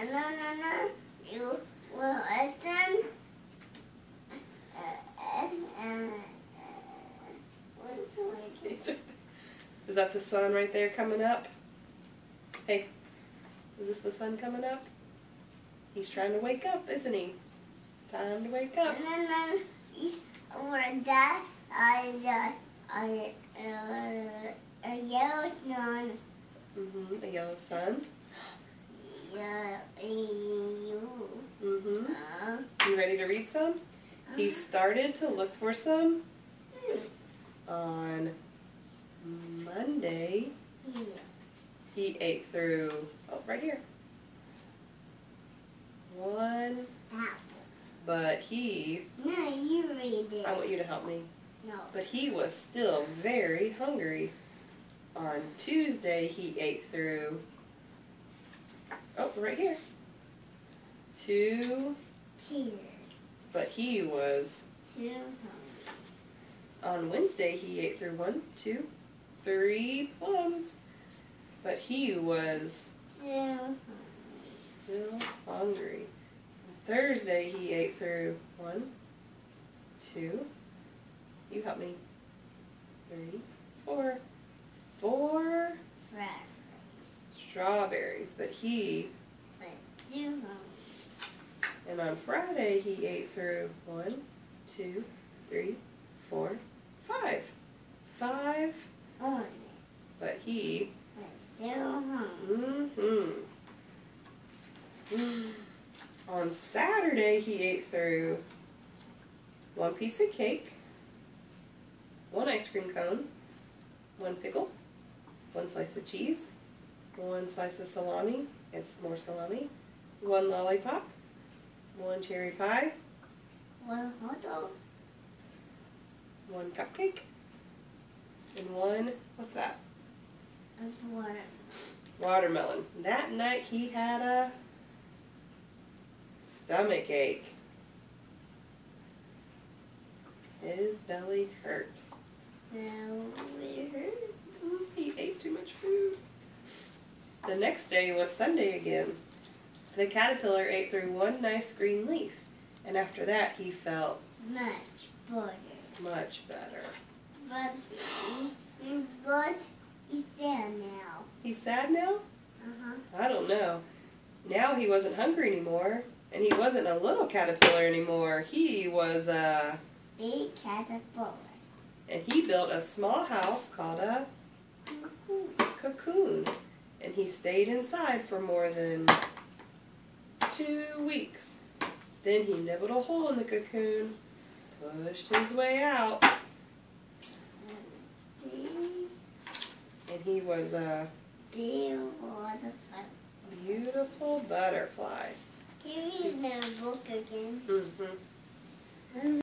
sweetheart? No, no, no. You will listen. And, what's the word? Is that the sun right there coming up? Hey, is this the sun coming up? He's trying to wake up, isn't he? It's time to wake up. And then over that, I, I, uh, a yellow sun, Mm-hmm. The yellow sun. yeah, you, Mm-hmm. uh, You ready to read some? He uh-huh. started to look for some on Monday. He ate through, oh, right here. One, Apple. but he, No, you read it. I want you to help me, No. but he was still very hungry. On Tuesday, he ate through, oh, right here. Two, Pears. But he was, Two on Wednesday, he ate through one, two, three plums. But he was Two still hungry. Thursday, he ate through one, two, you help me, three, four, four strawberries. But he, and on Friday, he ate through one, two, three, four, five. Five, on but he, mm-hmm. On Saturday, he ate through one piece of cake, one ice cream cone, one pickle, one slice of cheese, one slice of salami, it's more salami, one lollipop, one cherry pie, One hot dog. one cupcake, and one, what's that? And one. Watermelon. That night he had a stomach ache. His belly hurt. We heard. He ate too much food. The next day was Sunday again. The caterpillar ate through one nice green leaf, and after that he felt Much better. much better. But, but he's there now. He's sad now? Uh-huh. I don't know. Now he wasn't hungry anymore, and he wasn't a little caterpillar anymore. He was a, Big caterpillar. and he built a small house called a cocoon, and he stayed inside for more than two weeks. Then he nibbled a hole in the cocoon, pushed his way out, and he was a beautiful butterfly. Can you read the book again? Mm-hmm.